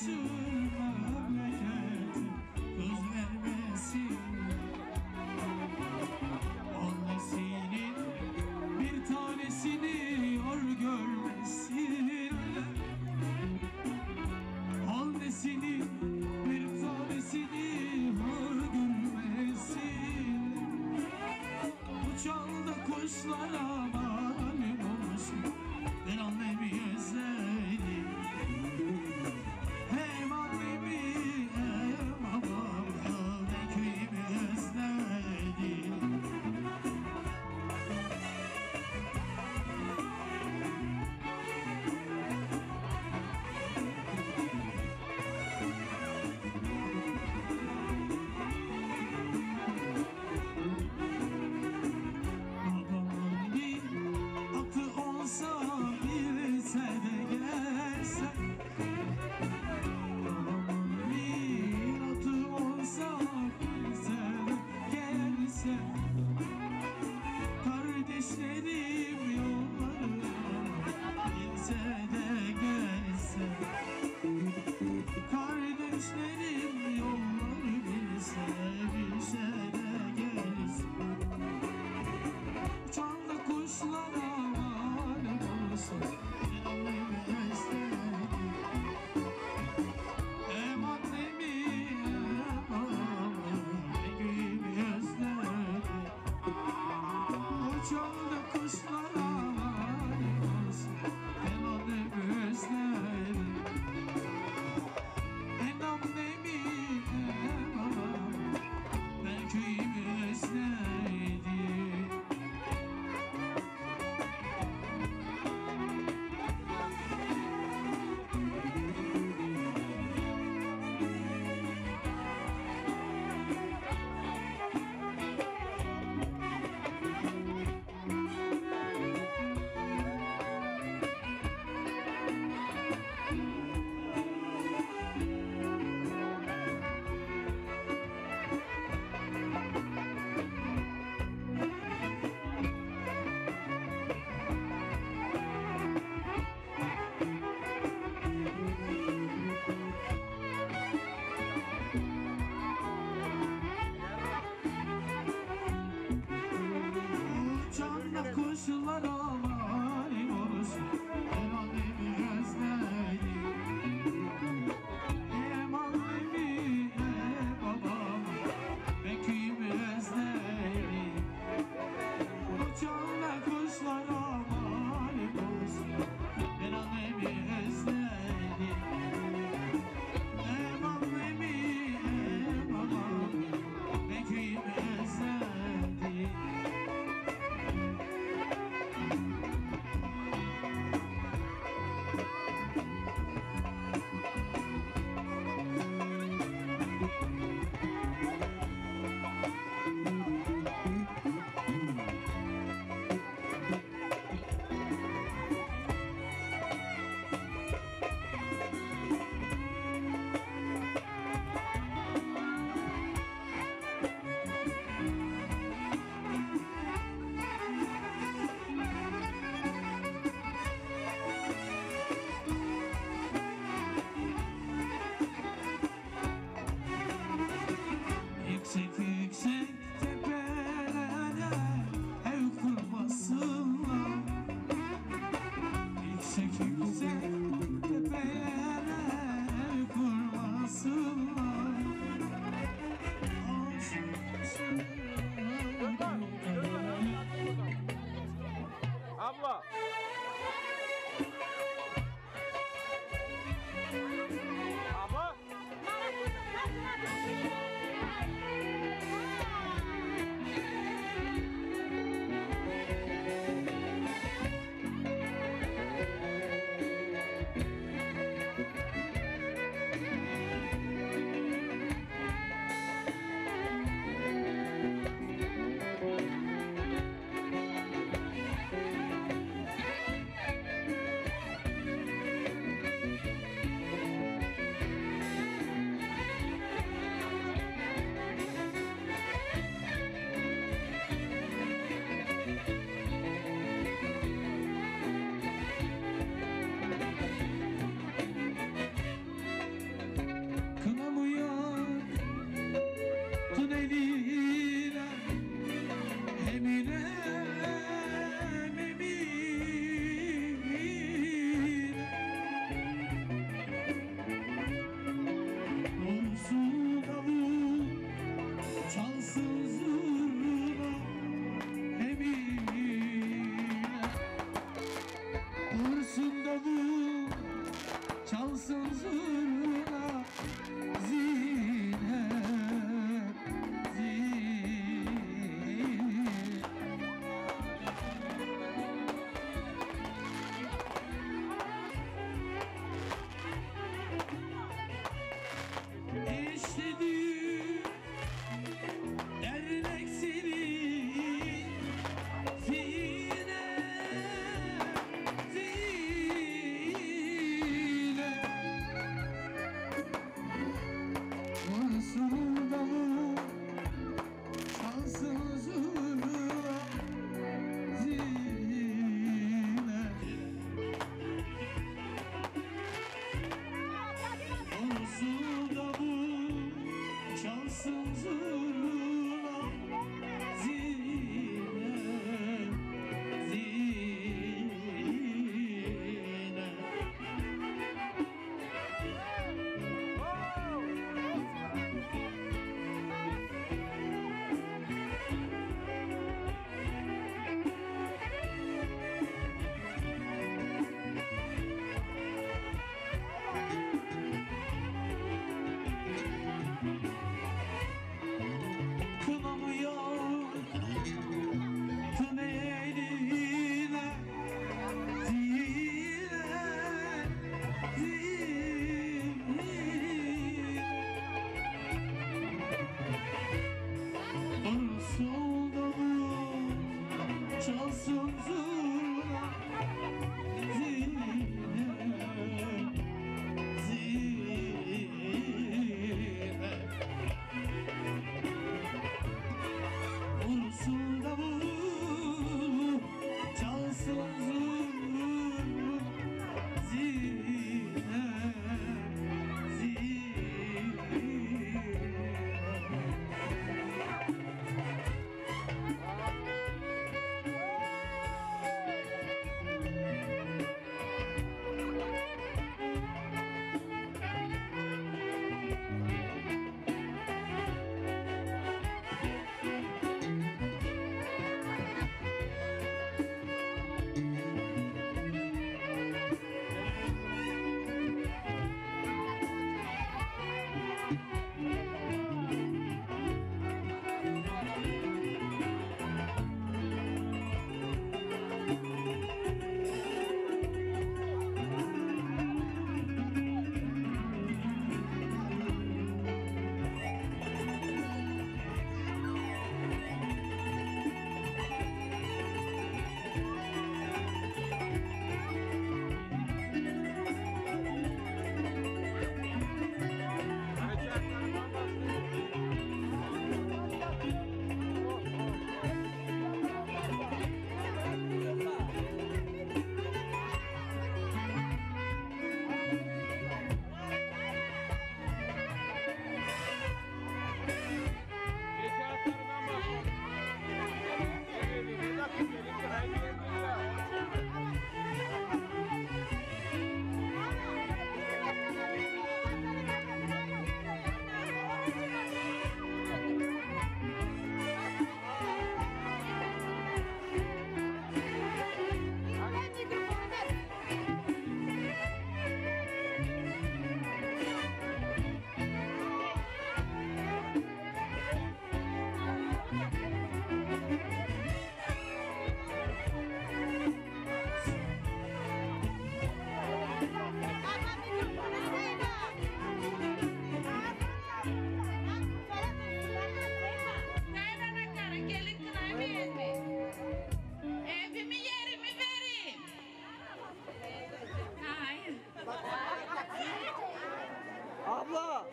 soon.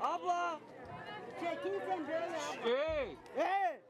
Abla, abla. Çekilsen böyle. Hey. Hey!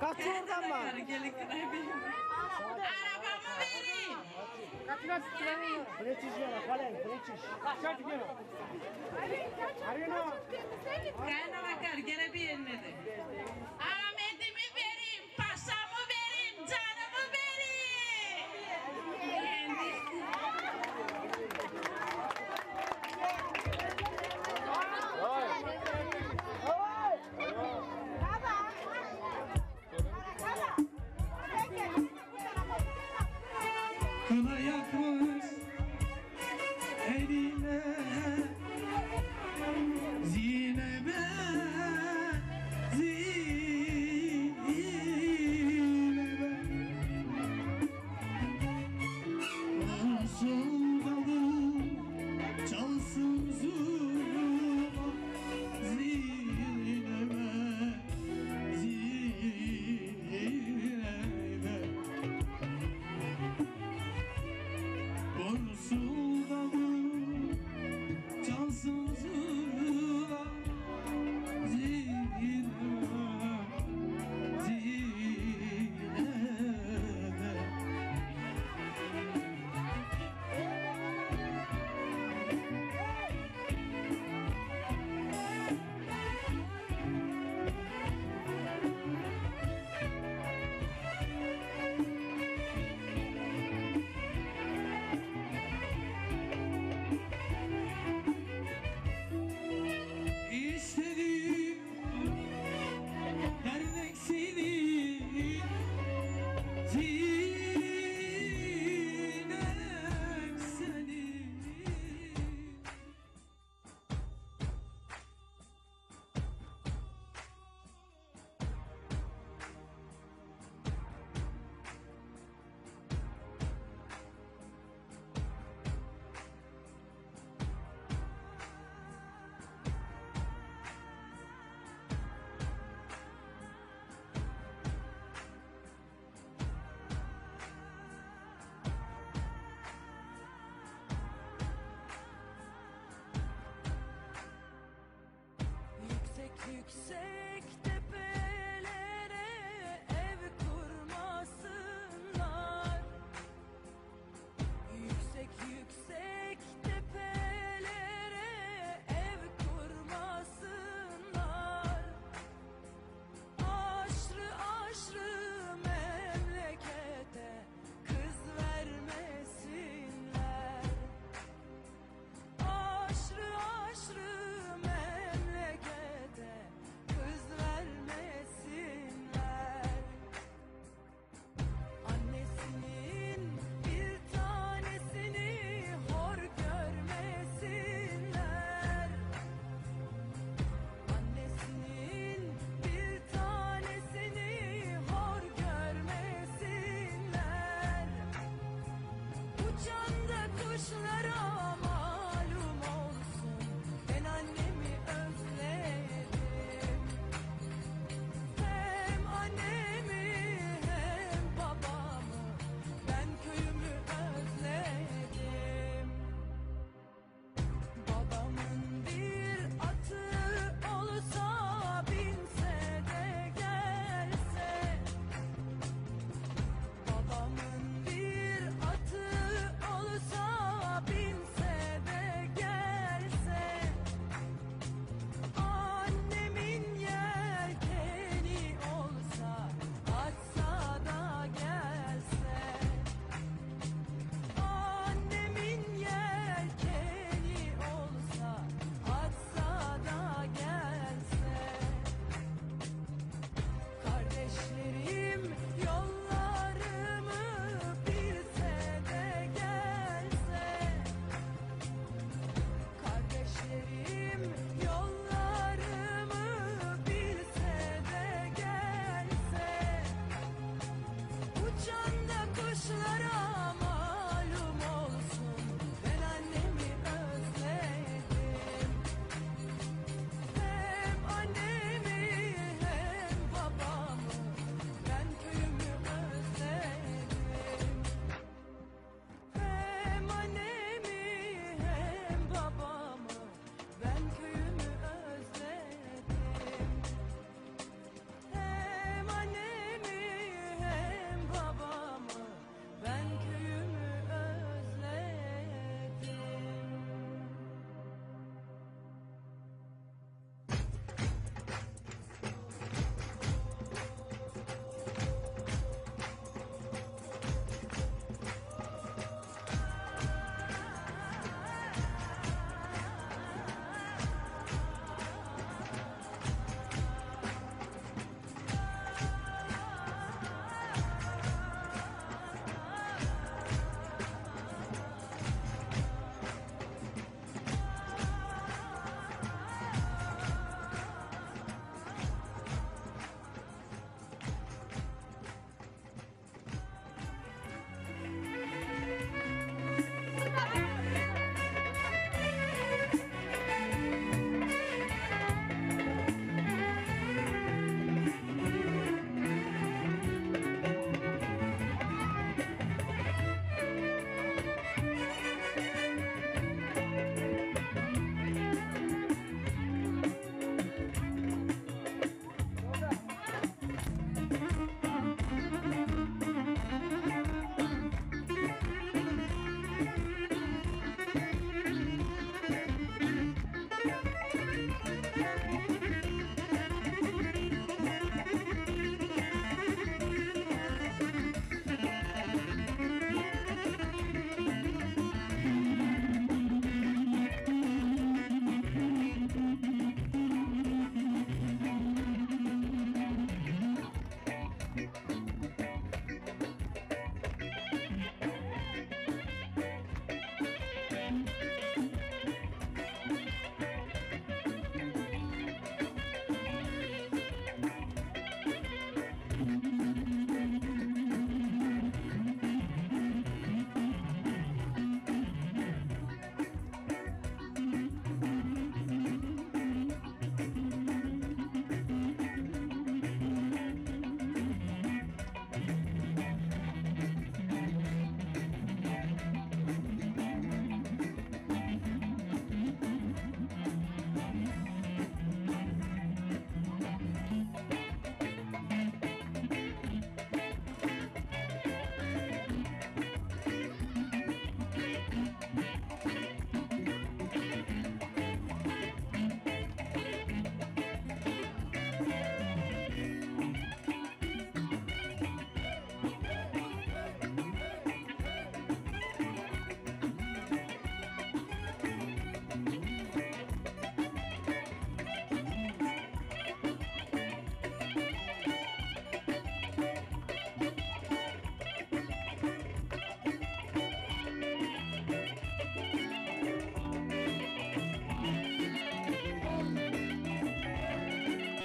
Kaç oradan Kaynana var? karı gelin kınayı beğenme. Arabamı vereyim. Breçiş yana, kalem, breçiş. Kaynana karı gene beğenmedi. Arabamı Kına yakmış